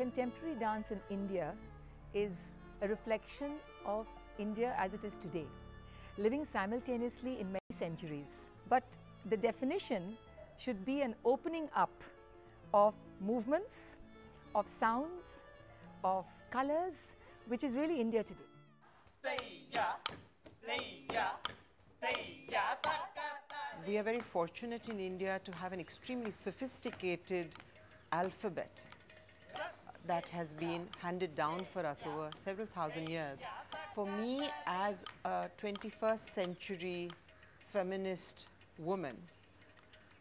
contemporary dance in India is a reflection of India as it is today, living simultaneously in many centuries. But the definition should be an opening up of movements, of sounds, of colors, which is really India today. We are very fortunate in India to have an extremely sophisticated alphabet that has been handed down for us over several thousand years. For me, as a 21st century feminist woman,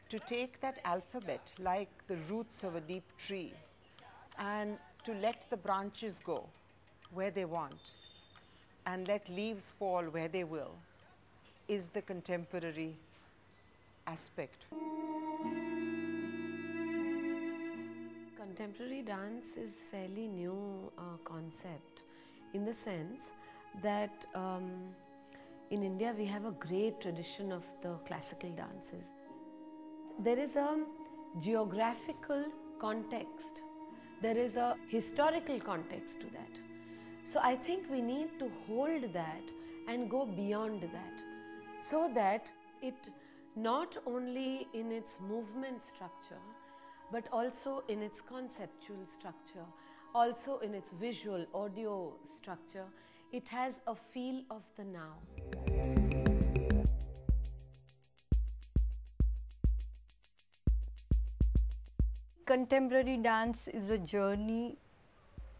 to take that alphabet like the roots of a deep tree and to let the branches go where they want and let leaves fall where they will is the contemporary aspect. Contemporary dance is fairly new uh, concept in the sense that um, in India we have a great tradition of the classical dances. There is a geographical context, there is a historical context to that. So I think we need to hold that and go beyond that so that it not only in its movement structure but also in its conceptual structure, also in its visual audio structure, it has a feel of the now. Contemporary dance is a journey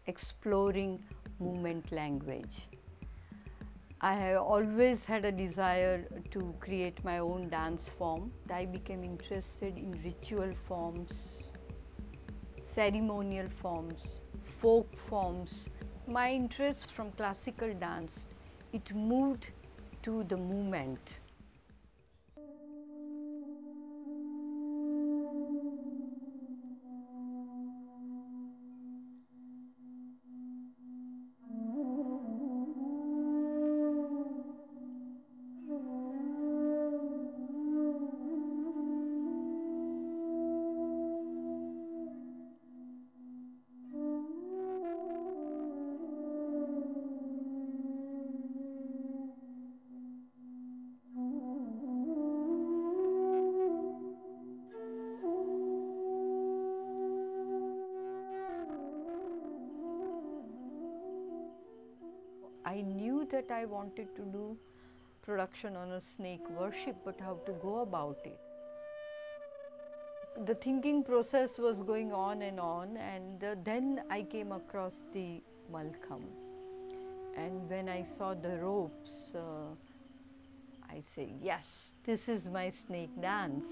exploring movement language. I have always had a desire to create my own dance form. I became interested in ritual forms, ceremonial forms, folk forms. My interest from classical dance, it moved to the movement. I wanted to do production on a snake worship, but how to go about it. The thinking process was going on and on, and uh, then I came across the Malkham. And when I saw the ropes, uh, I say, yes, this is my snake dance.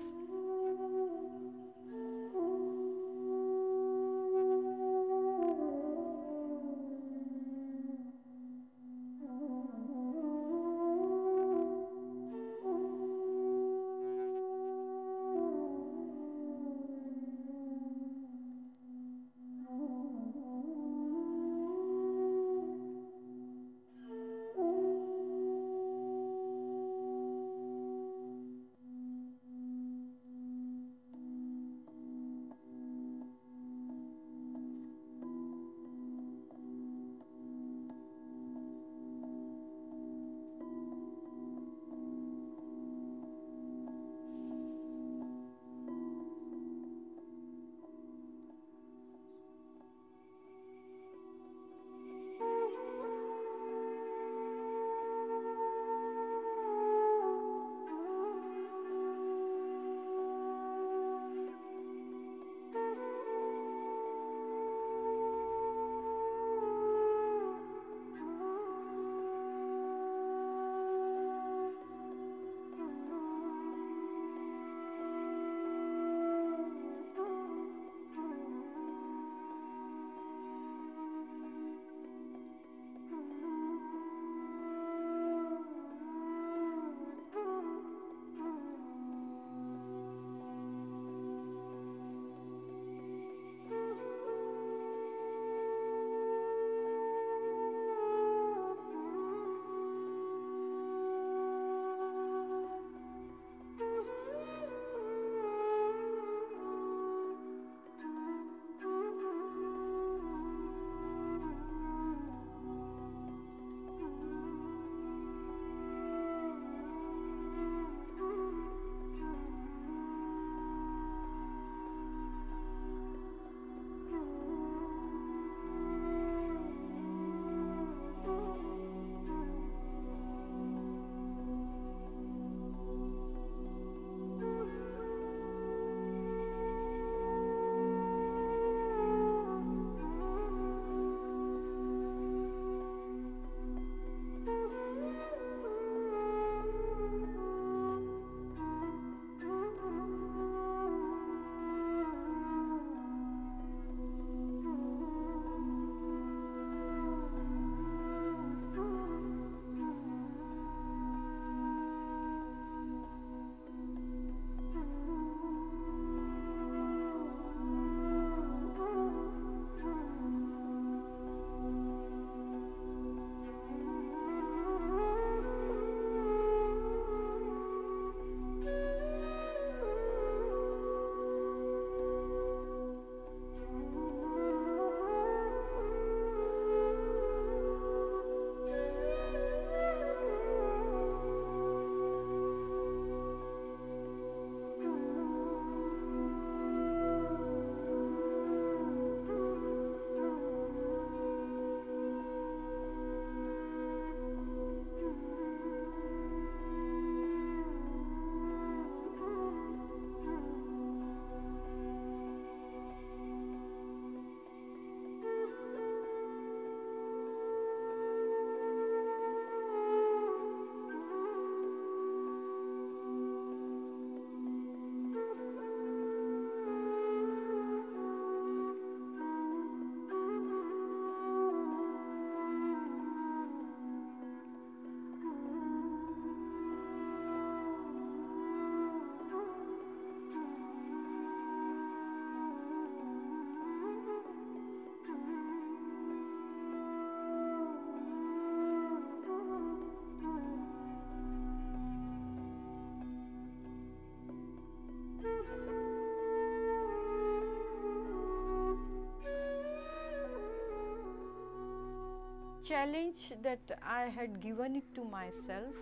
Challenge that I had given it to myself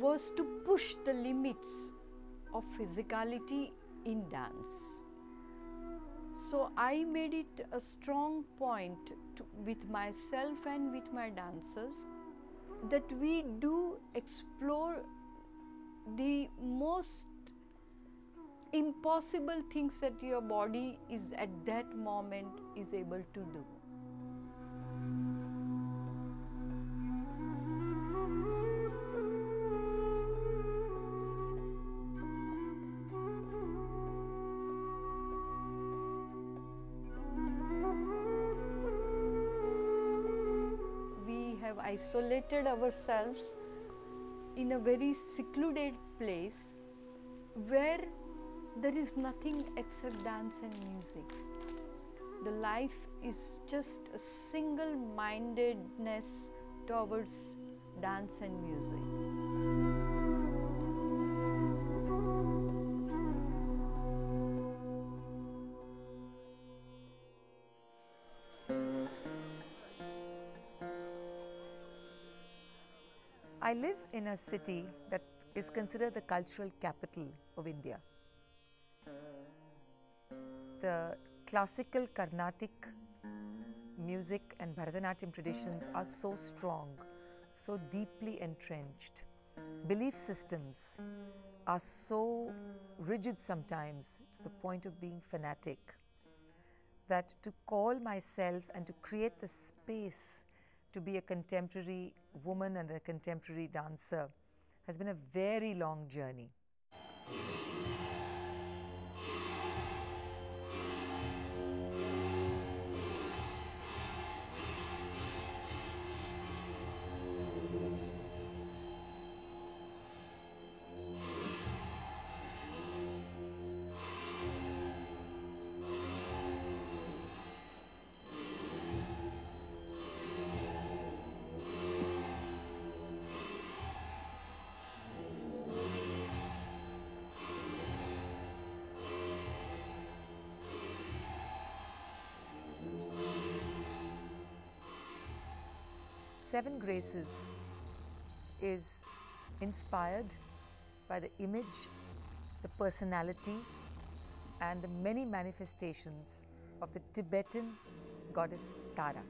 was to push the limits of physicality in dance. So I made it a strong point to, with myself and with my dancers that we do explore the most impossible things that your body is at that moment is able to do. Isolated ourselves in a very secluded place where there is nothing except dance and music. The life is just a single mindedness towards dance and music. I live in a city that is considered the cultural capital of India. The classical Carnatic music and Bharatanatyam traditions are so strong, so deeply entrenched. Belief systems are so rigid sometimes to the point of being fanatic that to call myself and to create the space to be a contemporary woman and a contemporary dancer has been a very long journey. Seven Graces is inspired by the image, the personality, and the many manifestations of the Tibetan goddess Tara.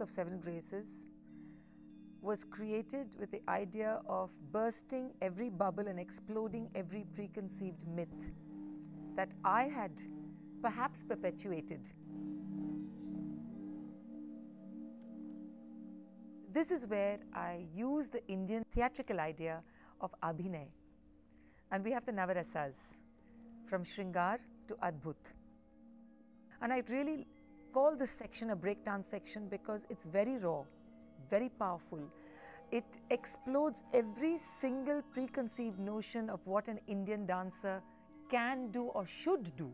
Of Seven Graces was created with the idea of bursting every bubble and exploding every preconceived myth that I had perhaps perpetuated. This is where I use the Indian theatrical idea of Abhinay. And we have the Navarasas from Shringar to Adbhut. And I really call this section a breakdown section because it's very raw, very powerful. It explodes every single preconceived notion of what an Indian dancer can do or should do.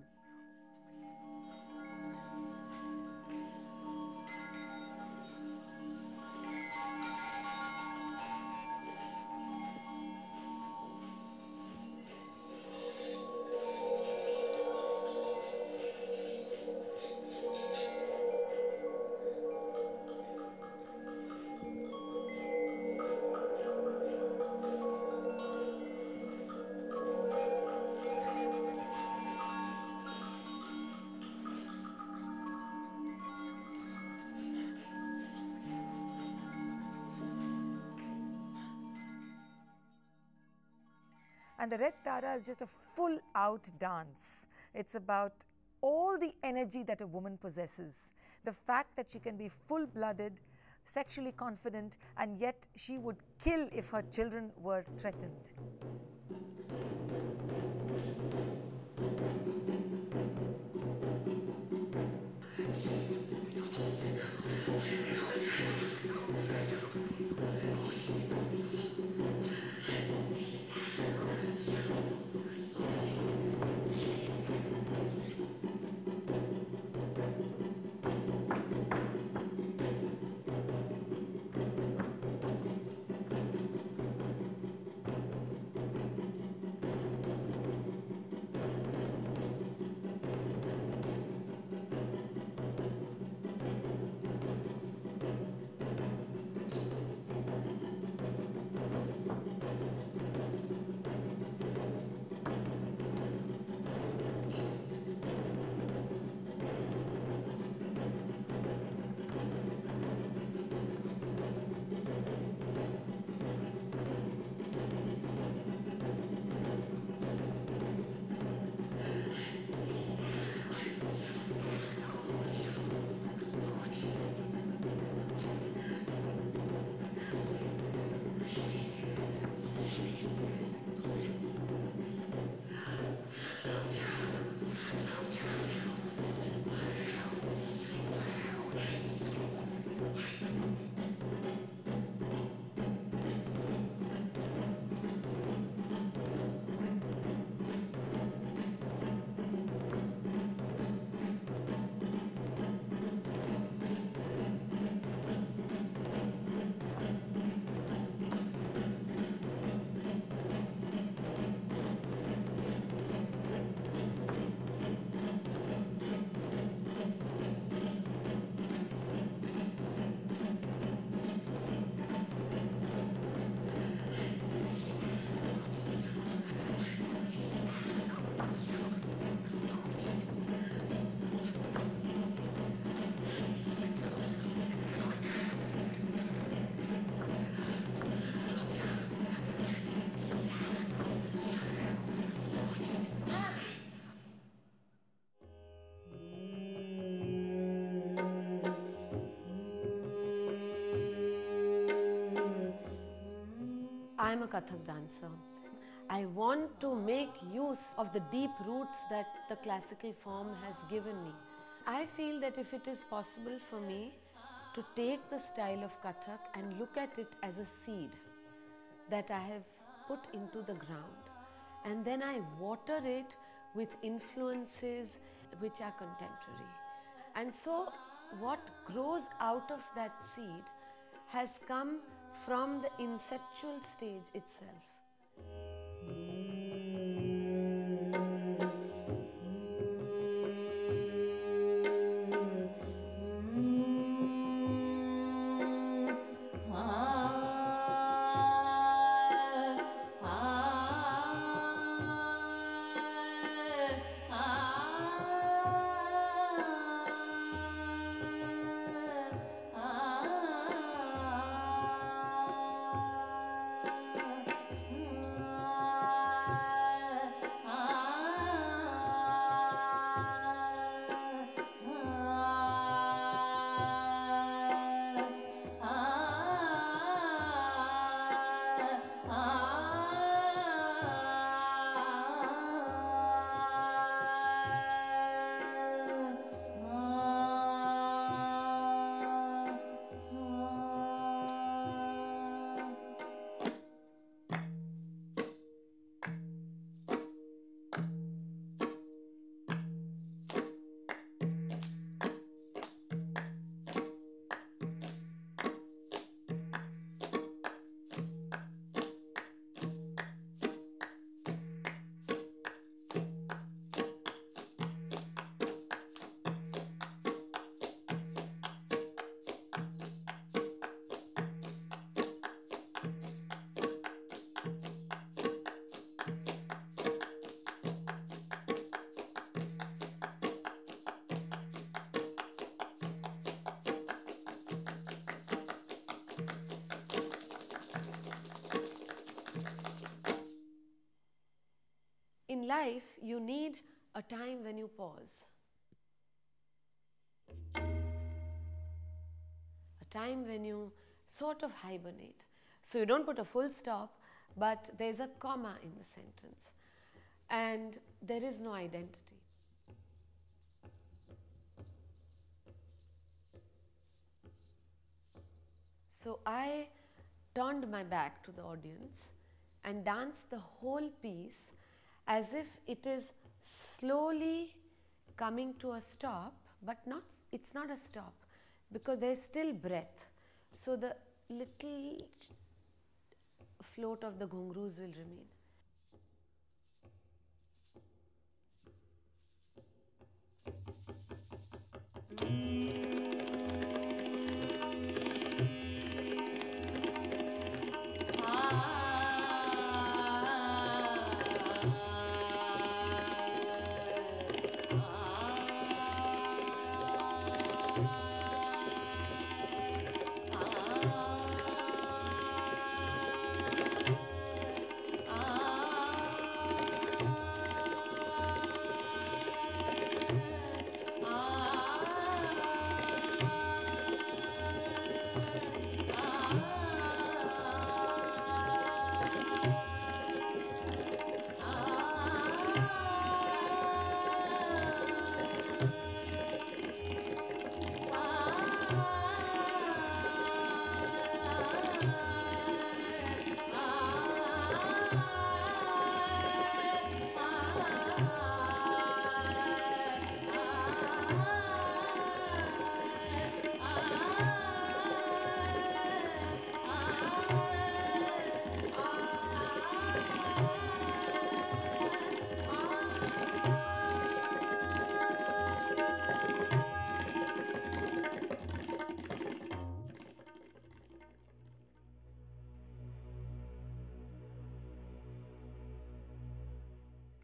The Red Tara is just a full out dance. It's about all the energy that a woman possesses. The fact that she can be full blooded, sexually confident, and yet she would kill if her children were threatened. I'm a Kathak dancer. I want to make use of the deep roots that the classical form has given me. I feel that if it is possible for me to take the style of Kathak and look at it as a seed that I have put into the ground and then I water it with influences which are contemporary. And so, what grows out of that seed has come from the inceptual stage itself. Life, you need a time when you pause. A time when you sort of hibernate. So you don't put a full stop, but there's a comma in the sentence. And there is no identity. So I turned my back to the audience and danced the whole piece as if it is slowly coming to a stop, but not it's not a stop because there is still breath. So the little float of the ghungroos will remain. Mm.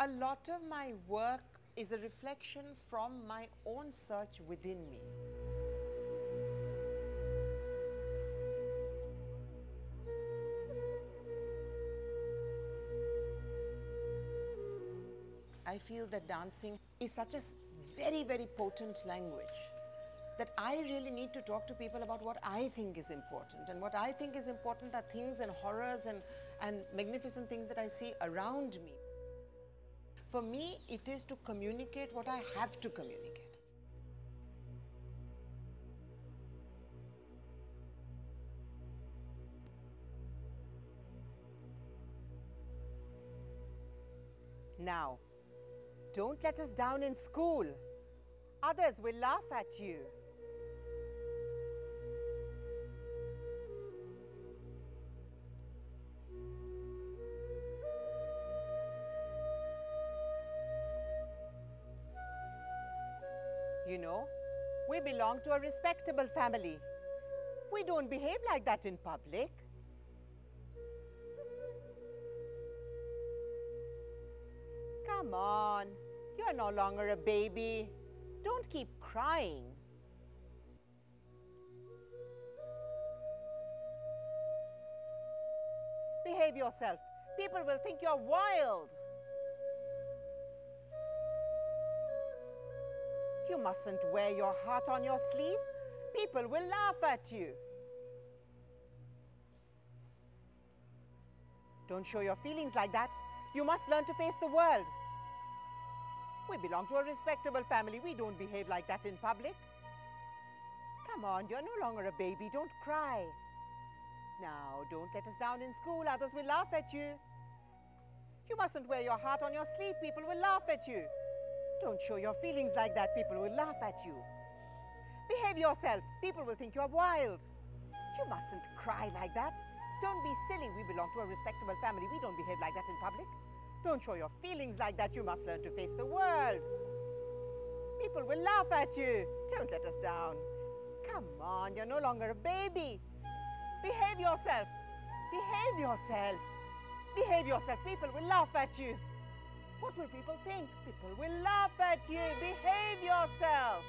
A lot of my work is a reflection from my own search within me. I feel that dancing is such a very, very potent language that I really need to talk to people about what I think is important. And what I think is important are things and horrors and, and magnificent things that I see around me. For me, it is to communicate what I have to communicate. Now, don't let us down in school. Others will laugh at you. We belong to a respectable family. We don't behave like that in public. Come on, you're no longer a baby. Don't keep crying. Behave yourself. People will think you're wild. You mustn't wear your heart on your sleeve. People will laugh at you. Don't show your feelings like that. You must learn to face the world. We belong to a respectable family. We don't behave like that in public. Come on, you're no longer a baby. Don't cry. Now, don't let us down in school. Others will laugh at you. You mustn't wear your heart on your sleeve. People will laugh at you. Don't show your feelings like that. People will laugh at you. Behave yourself. People will think you're wild. You mustn't cry like that. Don't be silly. We belong to a respectable family. We don't behave like that in public. Don't show your feelings like that. You must learn to face the world. People will laugh at you. Don't let us down. Come on, you're no longer a baby. Behave yourself. Behave yourself. Behave yourself. People will laugh at you. What will people think? People will laugh at you. Behave yourself.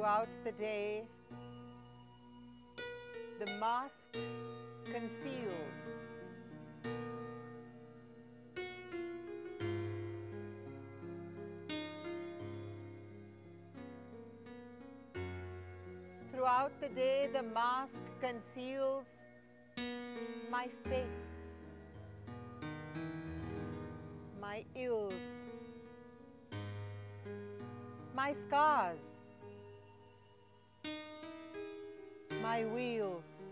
Throughout the day, the mask conceals. Throughout the day, the mask conceals my face, my ills, my scars. My weals.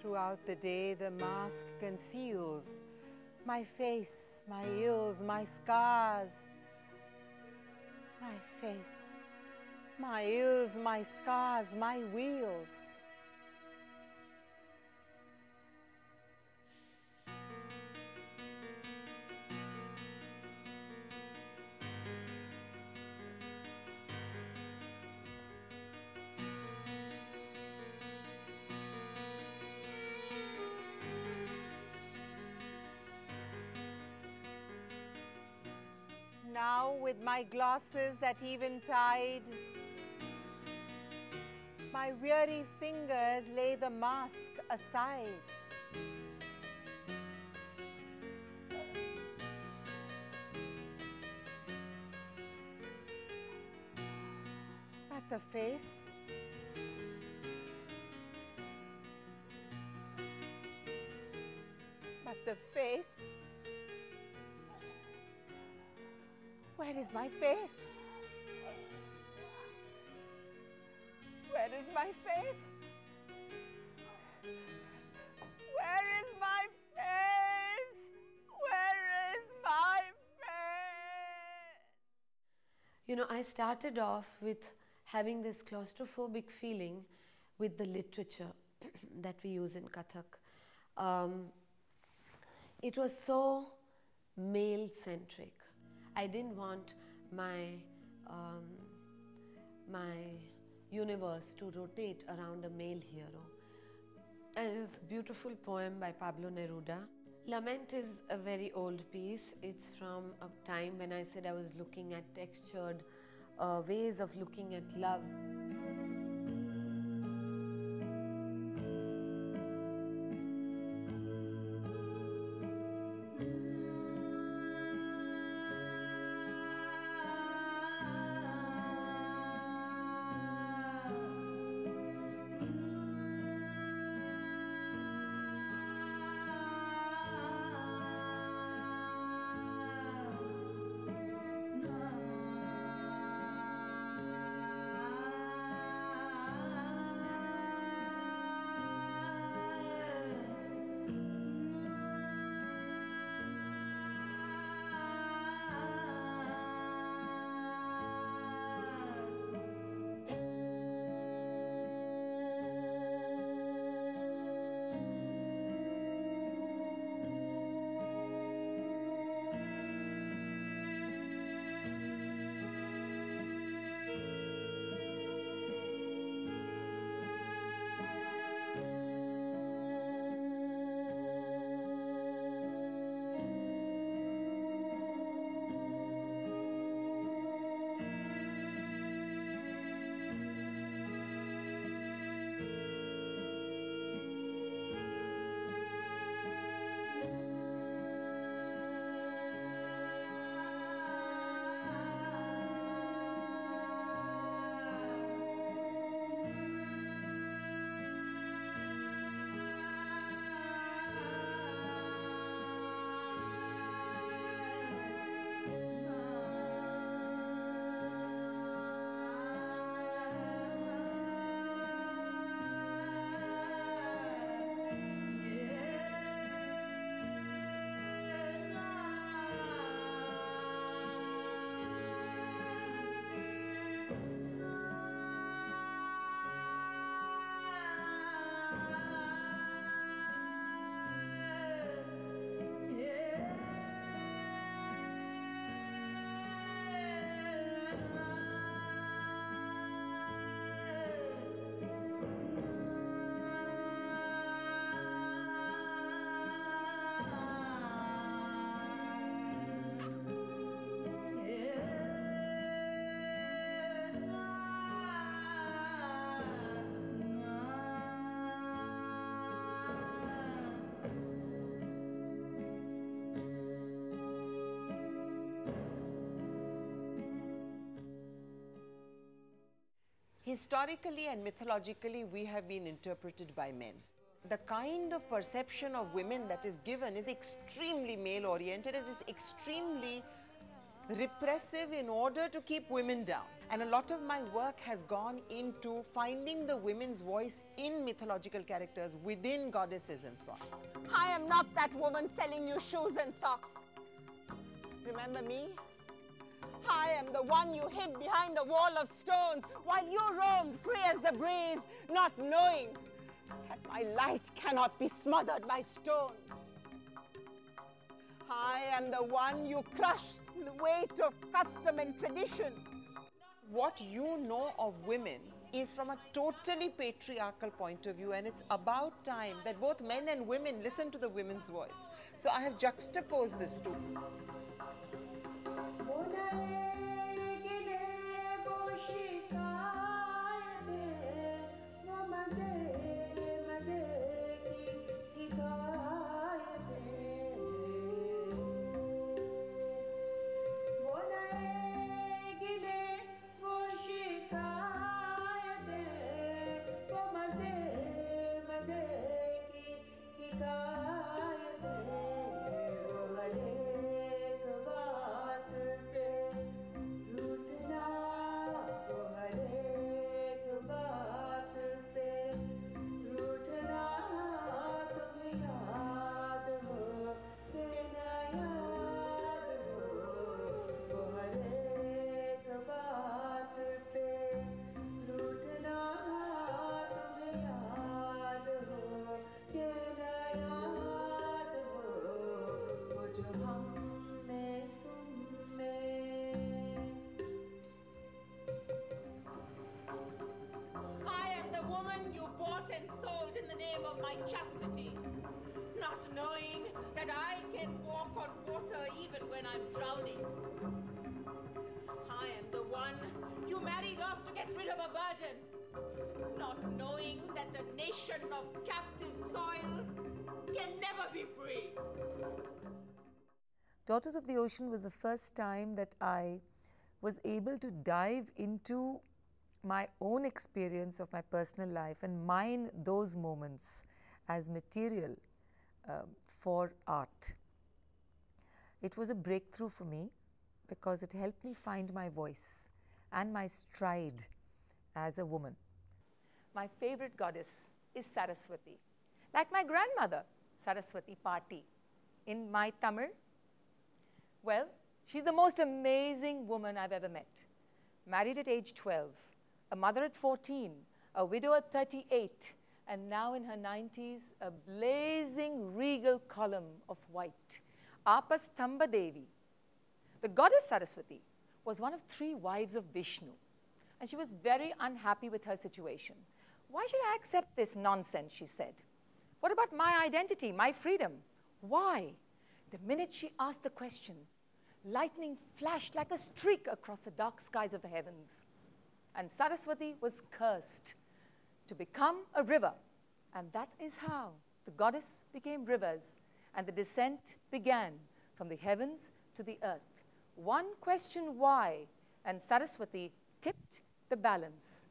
Throughout the day, the mask conceals my face, my ills, my scars. My face, my ills, my scars, my weals. Now with my glasses at eventide, my weary fingers lay the mask aside. But the face, my face? Where is my face? Where is my face? Where is my face? You know, I started off with having this claustrophobic feeling with the literature that we use in Kathak. Um, it was so male centric. I didn't want my um, my universe to rotate around a male hero. And it was a beautiful poem by Pablo Neruda. Lament is a very old piece. It's from a time when I said I was looking at textured uh, ways of looking at love. Historically and mythologically, we have been interpreted by men. The kind of perception of women that is given is extremely male oriented it is extremely repressive in order to keep women down. And a lot of my work has gone into finding the women's voice in mythological characters within goddesses and so on. I am not that woman selling you shoes and socks. Remember me? I am the one you hid behind a wall of stones while you roamed free as the breeze, not knowing that my light cannot be smothered by stones. I am the one you crushed the weight of custom and tradition. What you know of women is from a totally patriarchal point of view, and it's about time that both men and women listen to the women's voice. So I have juxtaposed this two. Nation of captive soils can never be free. Daughters of the Ocean was the first time that I was able to dive into my own experience of my personal life and mine those moments as material um, for art. It was a breakthrough for me because it helped me find my voice and my stride as a woman. My favorite goddess is Saraswati. Like my grandmother, Saraswati Pati. In my Tamil, well, she's the most amazing woman I've ever met. Married at age 12, a mother at 14, a widow at 38, and now in her 90s, a blazing regal column of white. Apastamba Devi. The goddess Saraswati was one of three wives of Vishnu, and she was very unhappy with her situation. Why should I accept this nonsense? She said. What about my identity, my freedom? Why? The minute she asked the question, lightning flashed like a streak across the dark skies of the heavens. And Saraswati was cursed to become a river. And that is how the goddess became rivers, and the descent began from the heavens to the earth. One question why, and Saraswati tipped the balance.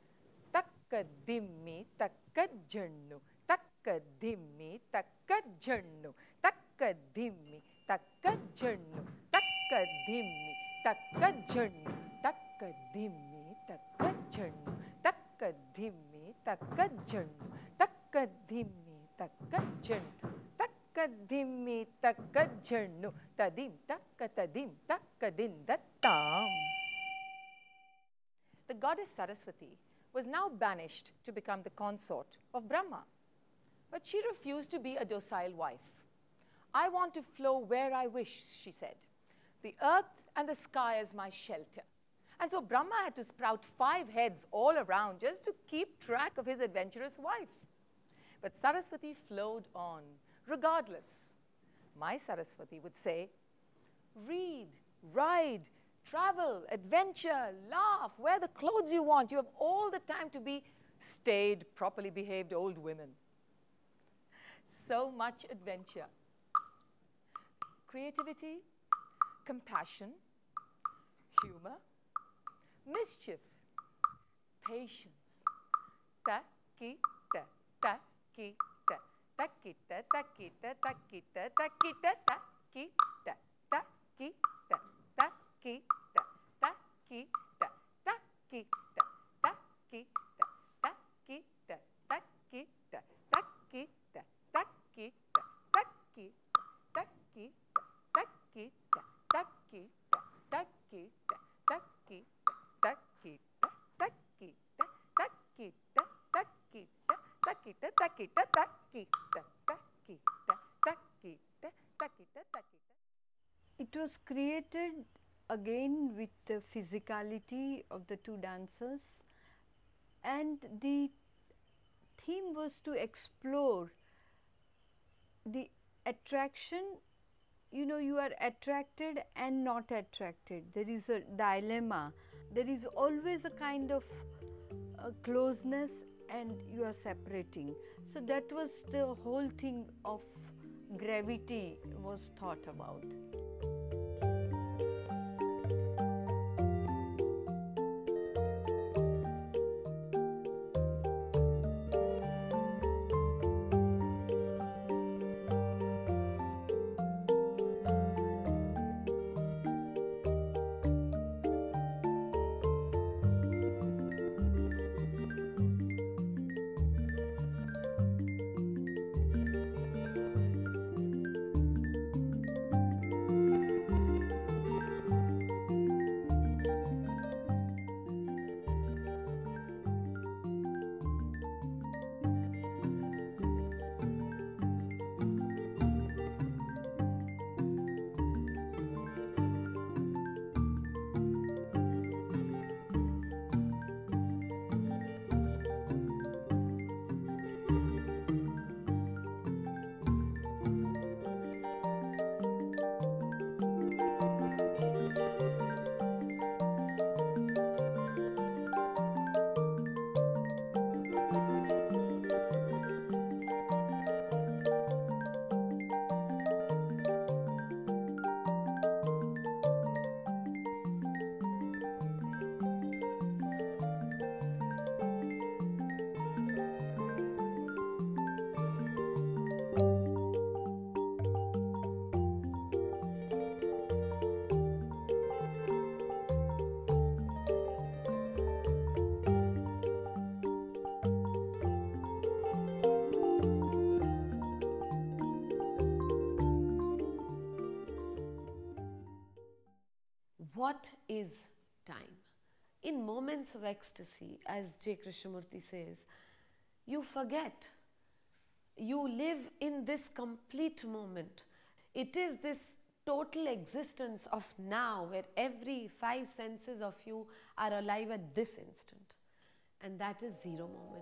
Takka dimmi takka jannu, takka dimmi takka jannu, takka dimmi takka jannu, takka dimmi takka jannu, takka dimmi takka jannu, takka dimmi takka jannu, takka dimmi takka jannu, takka dimmi takka jannu, tadim takka tadim takka din dattam. The goddess Saraswati was now banished to become the consort of Brahma. But she refused to be a docile wife. I want to flow where I wish, she said. The earth and the sky is my shelter. And so Brahma had to sprout five heads all around just to keep track of his adventurous wife. But Saraswati flowed on, regardless. My Saraswati would say, read, ride, travel, adventure, laugh, wear the clothes you want. You have all the time to be staid, properly behaved old women. So much adventure. Creativity, compassion, humor, mischief, patience. Ta ki ta ta ki ta ta ki ta ta ki ta ta ki ta ta ki ta ta ki ta ta ki ta ta ki ta ta ki ta ta ki ta ta ki ta ki ta ki ta ta ki ta ta ki ta ta ki ta ki ta ta ki ta ta ki ta ta ki ta ta ki ta ta ki ta ta ki ta ta ki ta ta ki ta ta ki ta ta ki It was created again with the physicality of the two dancers. And the theme was to explore the attraction. You know you are attracted and not attracted. There is a dilemma. There is always a kind of uh, closeness and you are separating. So that was the whole thing of gravity was thought about is time? In moments of ecstasy, as J. Krishnamurti says, you forget. You live in this complete moment. It is this total existence of now where every five senses of you are alive at this instant. And that is zero moment.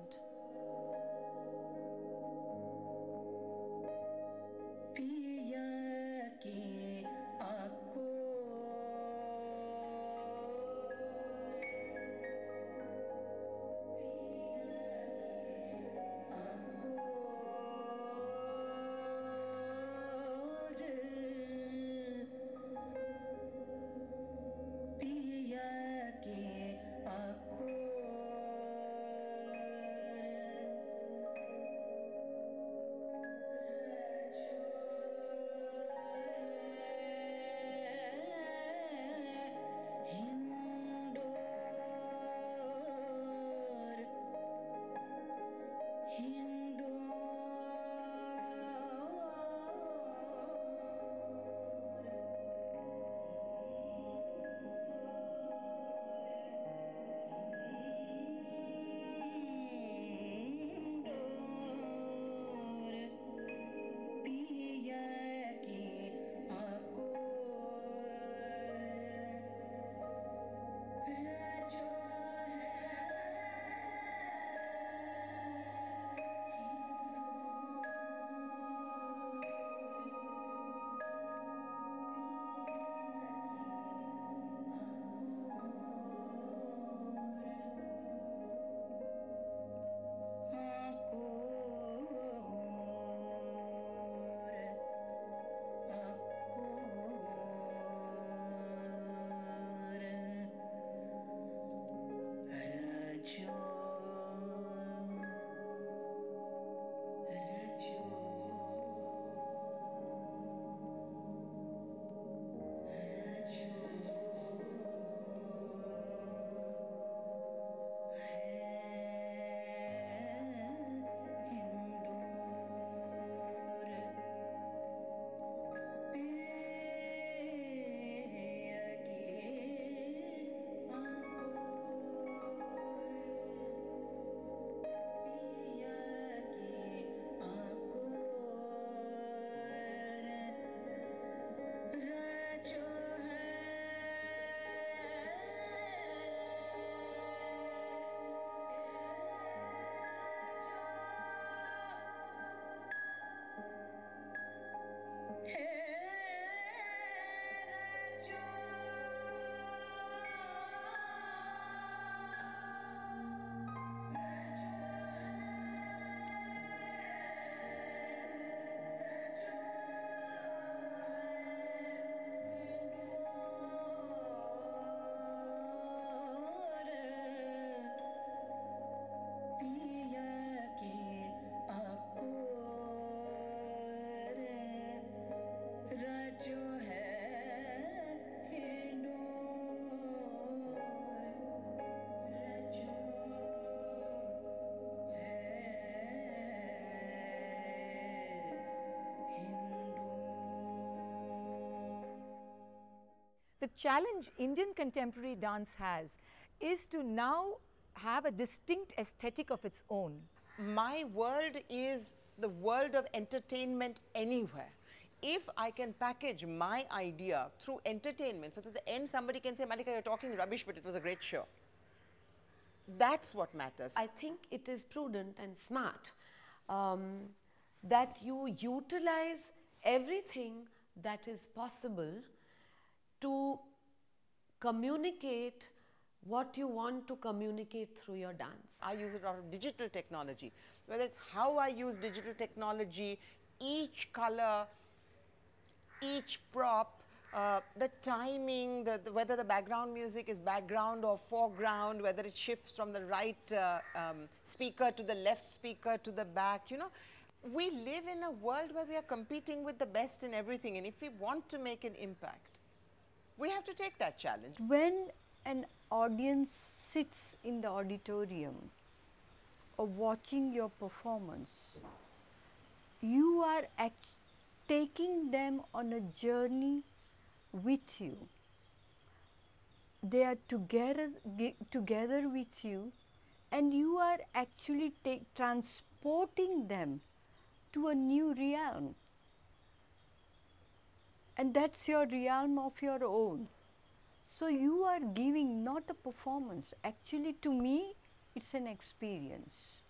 Challenge Indian contemporary dance has is to now have a distinct aesthetic of its own. My world is the world of entertainment anywhere. If I can package my idea through entertainment so that at the end somebody can say, Mallika, you're talking rubbish, but it was a great show. That's what matters. I think it is prudent and smart um, that you utilize everything that is possible to communicate what you want to communicate through your dance. I use a lot of digital technology, whether it's how I use digital technology, each color, each prop, uh, the timing, the, the, whether the background music is background or foreground, whether it shifts from the right uh, um, speaker to the left speaker to the back, you know. We live in a world where we are competing with the best in everything and if we want to make an impact, have to take that challenge. When an audience sits in the auditorium or watching your performance, you are taking them on a journey with you. They are together, together with you and you are actually transporting them to a new realm. And that's your realm of your own. So you are giving not a performance, actually to me it's an experience.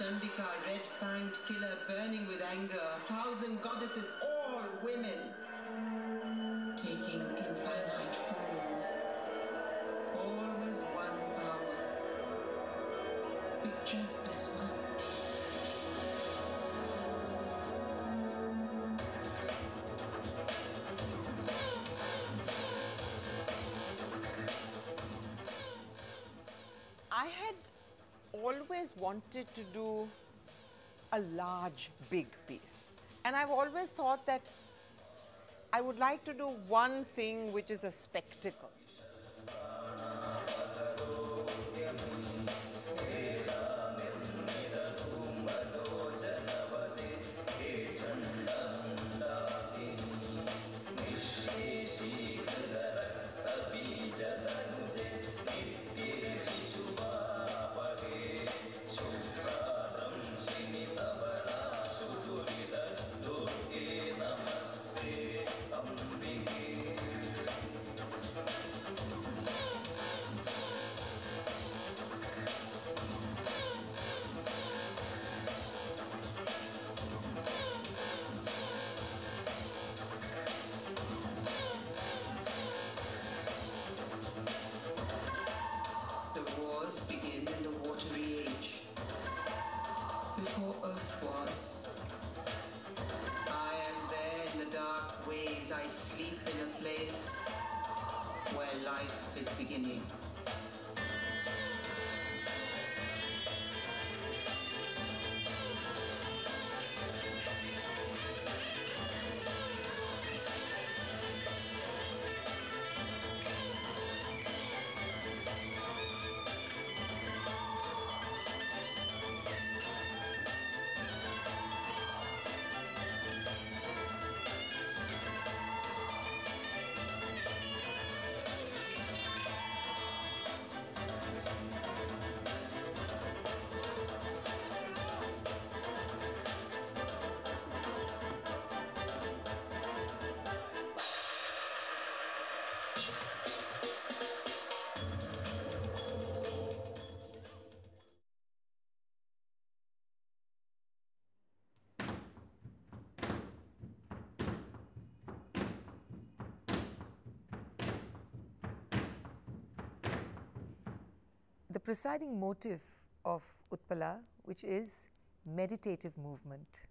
Chandika, red fanged killer, burning with anger. A thousand goddesses, wanted to do a large, big piece. And I've always thought that I would like to do one thing which is a spectacle. Ways. I sleep in a place where life is beginning. Presiding motive of Utpala, which is meditative movement.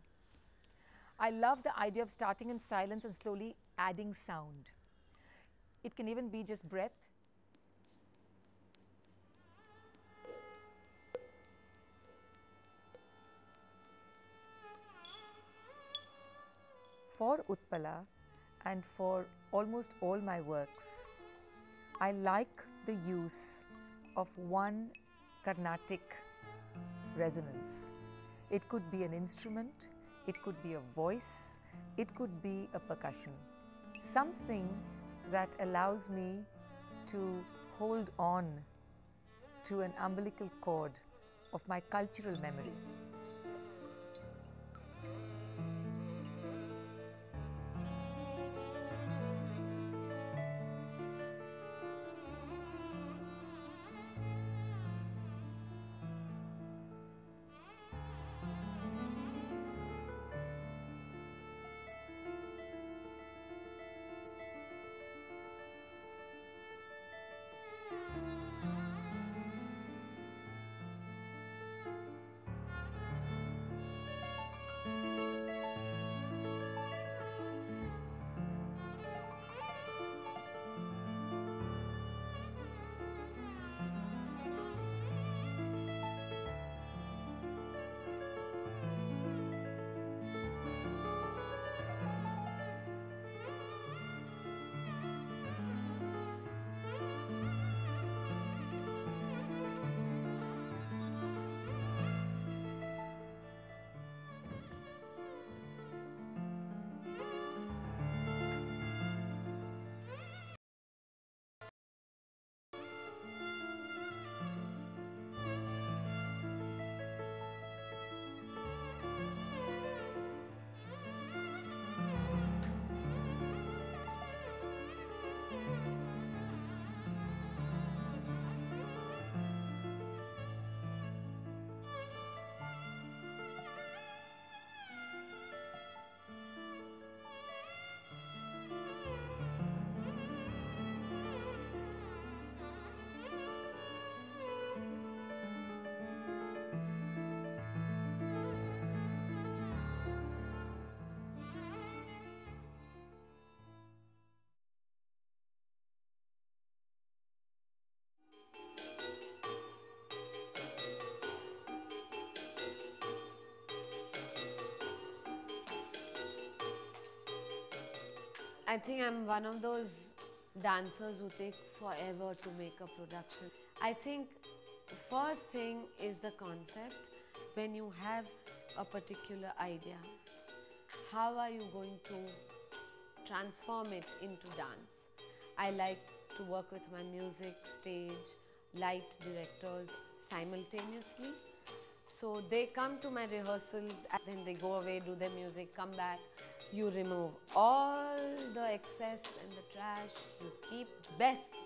I love the idea of starting in silence and slowly adding sound. It can even be just breath. For Utpala and for almost all my works, I like the use of one Carnatic resonance. It could be an instrument, it could be a voice, it could be a percussion. Something that allows me to hold on to an umbilical cord of my cultural memory. I think I'm one of those dancers who take forever to make a production. I think the first thing is the concept. When you have a particular idea, how are you going to transform it into dance? I like to work with my music, stage, light directors simultaneously. So they come to my rehearsals and then they go away, do their music, come back. You remove all the excess and the trash, you keep best.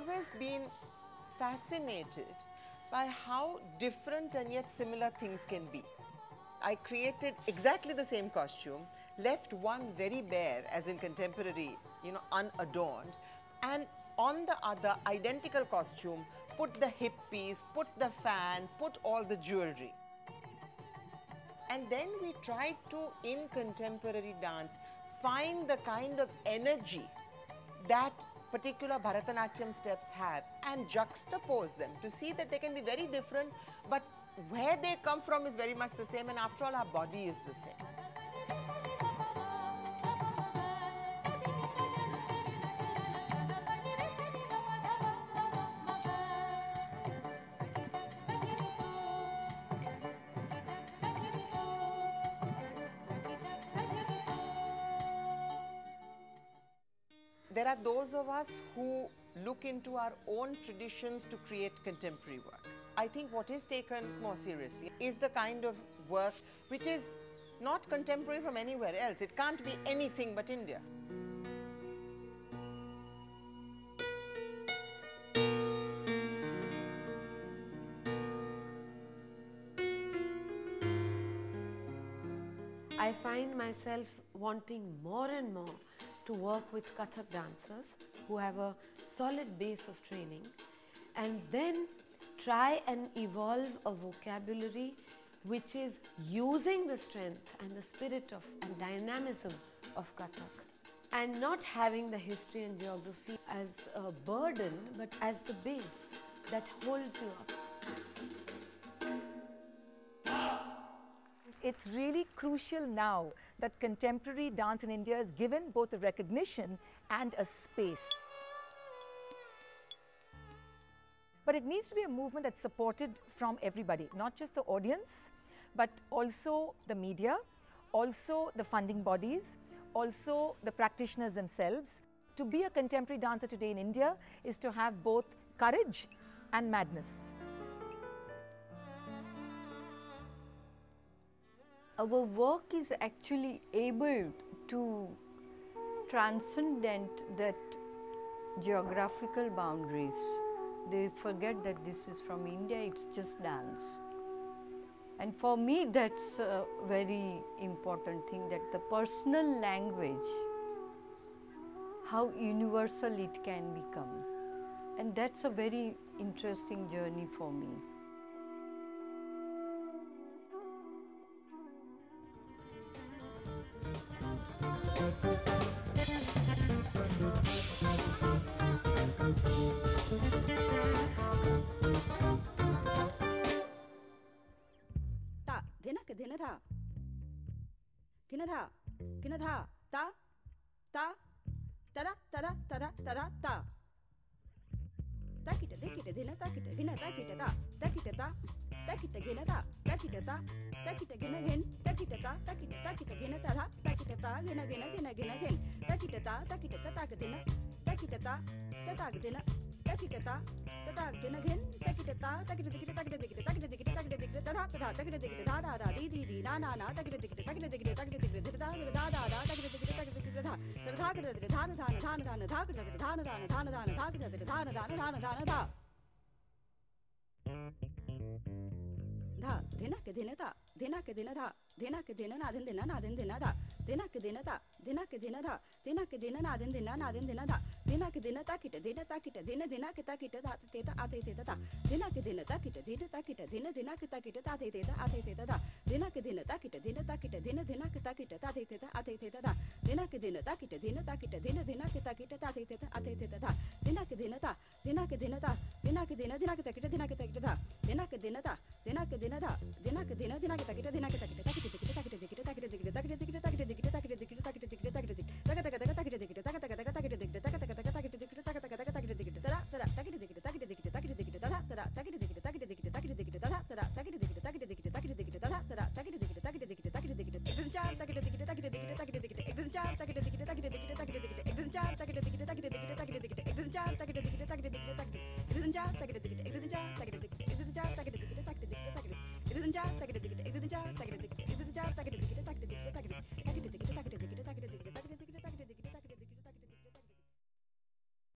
Always been fascinated by how different and yet similar things can be. I created exactly the same costume, left one very bare, as in contemporary, you know, unadorned, and on the other identical costume, put the hip piece, put the fan, put all the jewelry. And then we tried to, in contemporary dance, find the kind of energy that particular Bharatanatyam steps have and juxtapose them to see that they can be very different, but where they come from is very much the same, and after all, our body is the same. Those of us who look into our own traditions to create contemporary work. I think what is taken more seriously is the kind of work which is not contemporary from anywhere else. It can't be anything but India. I find myself wanting more and more to work with Kathak dancers who have a solid base of training and then try and evolve a vocabulary which is using the strength and the spirit of and dynamism of Kathak and not having the history and geography as a burden but as the base that holds you up. It's really crucial now that contemporary dance in India is given both a recognition and a space. But it needs to be a movement that's supported from everybody, not just the audience, but also the media, also the funding bodies, also the practitioners themselves. To be a contemporary dancer today in India is to have both courage and madness. Our work is actually able to transcendent that geographical boundaries. They forget that this is from India, it's just dance. And for me, that's a very important thing that the personal language, how universal it can become. And that's a very interesting journey for me. धिनक, धिनधा। घिनधा घिनधा ता ता तदा तदा तदा तदा ता। ताकिट देखिट धिन, ताकिट, घिन, ताकिट, ता। ताकिट ता, ताकिट, घिन, ता। ताकिट ता, ताकिट, घिन घिन। ताकिट, ता, ताकिट ताकिट, घिन तधा ताकिट, ता, घिन घिन घिन घिन घिन। ताकिट, ता ताकिट, ता, ताक, धिन। ताकिट, ता ता, ताक, धिन। ताकिट, ता धा दिनक दिनता दिनक दिनधा दिनक दिन नादिन दिना नादिन दिनधा दिनक दिनता दिनक दिनधा दिनक दिन नादिन दिना नादिन दिनधा धा धिनक धिनता किट धिन ताकिट धिन धिना किता किट धा तेता आते तेता धा धिनक धिन ताकिट धिन ताकिट धिन धिना किता किट ताते तेता आते तेता धा धिनक धिन ताकिट धिन ताकिट धिन धिना किता किट ताते तेता आते तेता धा धिनक धिन ताकिट धिन ताकिट धिन धिना किता किट ताते तेता आते तेता धा धिनक धिनता धिनक धिनता धिनक धिन धिनक ताकिट धिनक ताकिट धा धिनक धिनता धिनक धिनधा धिनक धिन धिनक ताकिट だだけでできるだけでできるだけでできるだだだだだけでできるだけでできるだけでできるエグンチャーだけでできるだけでできるだけでできるエグンチャーだけでできるだけでできるだけでできるエグンチャーだけでできるだけでできるだけでできるエグンチャーだけでできるだけでできるだけでエグンチャーだけでできるエグンチャーだけでできるエグンチャーだけでできるだけでできるだけでエグンチャーだけでできるエグンチャーだけでできる